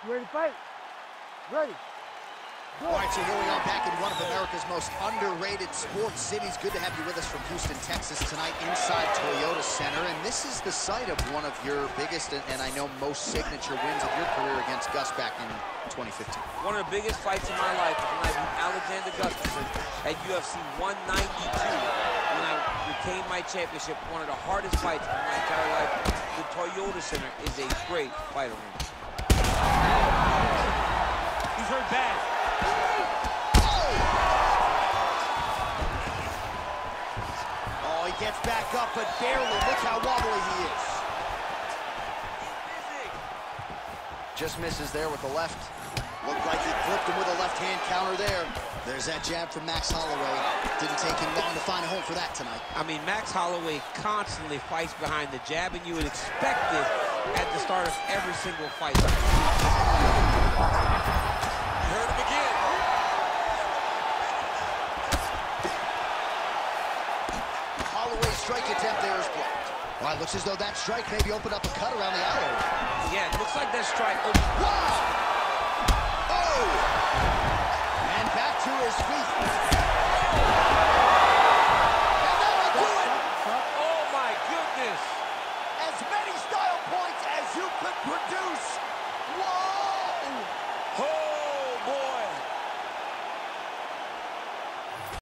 You ready to fight? Ready. All right, so here we are back in one of America's most underrated sports cities. Good to have you with us from Houston, Texas tonight inside Toyota Center. And this is the site of one of your biggest and, and I know most signature wins of your career against Gus back in 2015. One of the biggest fights of my life was when I beat Alexander Gustafsson at UFC 192 when I retained my championship. One of the hardest fights of my entire life. The Toyota Center is a great fight arena. Gets back up, but barely. Look how wobbly he is. Just misses there with the left. Looked like he flipped him with a left-hand counter there. There's that jab from Max Holloway. Didn't take him long to find a home for that tonight. I mean, Max Holloway constantly fights behind the jab, and you would expect it at the start of every single fight. You heard him again. Holloway's strike attempt there is blocked. Well, it looks as though that strike maybe opened up a cut around the eye area. Yeah, it looks like that strike opened. Wow! Oh! And back to his feet.